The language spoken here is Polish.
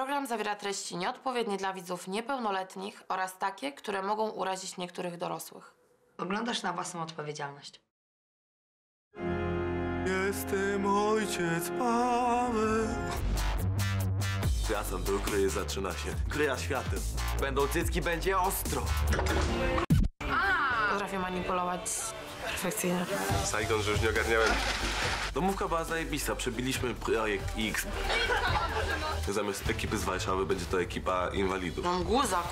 Program zawiera treści nieodpowiednie dla widzów niepełnoletnich oraz takie, które mogą urazić niektórych dorosłych. Oglądasz na własną odpowiedzialność. Jestem ojciec Paweł. Wracam do ukryje, zaczyna się. Kryja światem. Będą cycki, będzie ostro. Potrafię manipulować perfekcyjnie. Saigon, że już nie ogarniałem. Domówka była zajebista, przebiliśmy projekt X. Zamiast ekipy z Warszawy będzie to ekipa inwalidów. Mam guza,